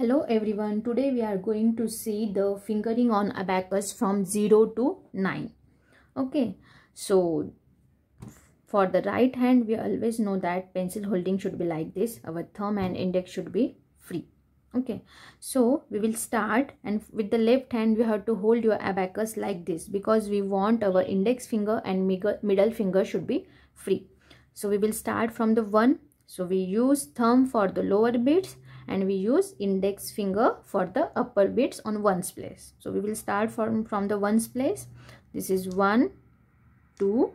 Hello everyone, today we are going to see the fingering on abacus from 0 to 9. Okay, so for the right hand we always know that pencil holding should be like this. Our thumb and index should be free. Okay, so we will start and with the left hand we have to hold your abacus like this because we want our index finger and middle finger should be free. So we will start from the 1. So we use thumb for the lower beats and we use index finger for the upper beats on ones place. So we will start from, from the ones place. This is 1, 2,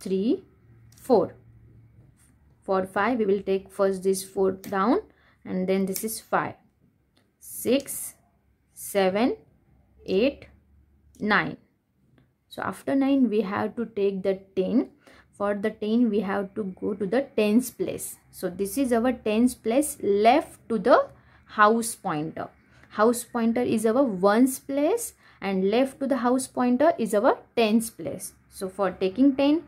3, 4. For 5 we will take first this 4 down and then this is 5. 6, 7, 8, 9. So after 9 we have to take the 10 for the 10 we have to go to the tens place. So this is our tens place left to the house pointer. House pointer is our ones place and left to the house pointer is our tens place. So for taking 10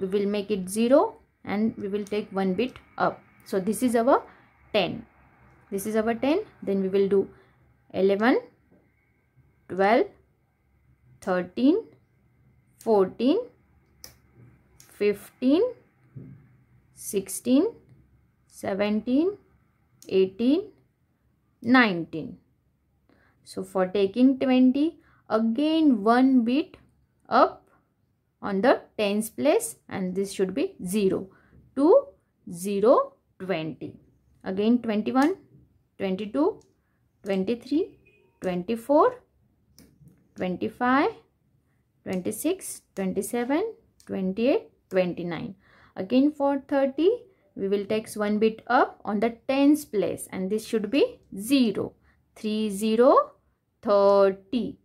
we will make it 0 and we will take one bit up. So this is our 10 this is our 10 then we will do 11 12 13 14 15 16 17 18 19 so for taking 20 again one bit up on the tens place and this should be 0 to 0 20 again 21 22 23 24 25 26 27 28 29 again for 30 we will take one bit up on the tens place and this should be 0 3 0 30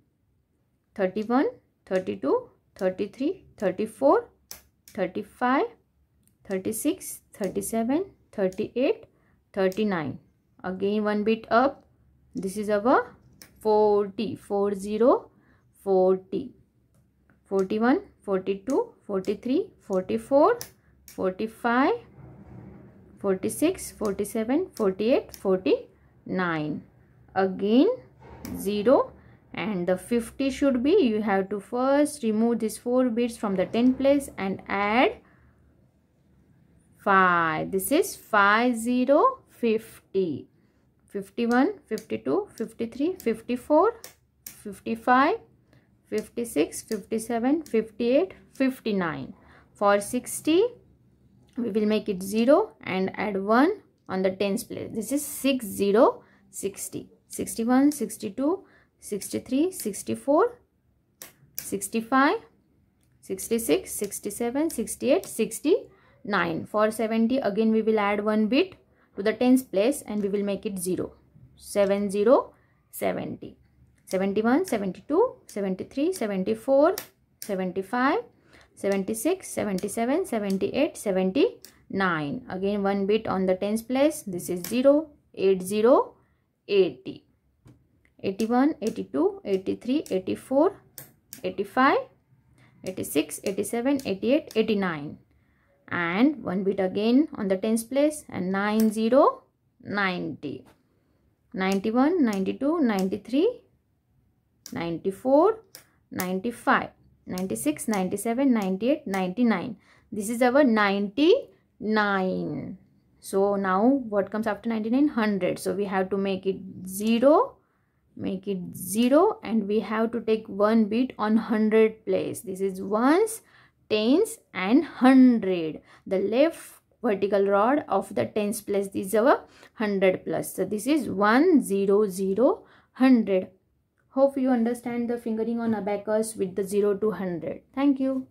31 32 33 34 35 36 37 38 39 again one bit up. This is our 40 40 40 41 42 43 44 45 46 47 48 49 again 0 and the 50 should be you have to first remove these four bits from the 10 place and add 5 this is 5 0 50 51 52 53 54 55 56 57 58 59 for 60 we will make it 0 and add 1 on the tens place. This is 6 0 60 61 62 63 64 65 66 67 68 69 for 70 again we will add one bit to the tens place and we will make it 0 70 70 71 72 73 74 75 76 77 78 79 again one bit on the tens place. This is 0 80 80 81 82 83 84 85 86 87 88 89 and one bit again on the tens place and 90 90 91 92 93 94 95 96 97 98 99 this is our 99 so now what comes after 99 100 so we have to make it 0 make it 0 and we have to take one bit on 100 place. This is ones tens and 100 the left vertical rod of the tens place this is our 100 plus. So this is 1 0 0 100 Hope you understand the fingering on abacus with the 0 to 100. Thank you.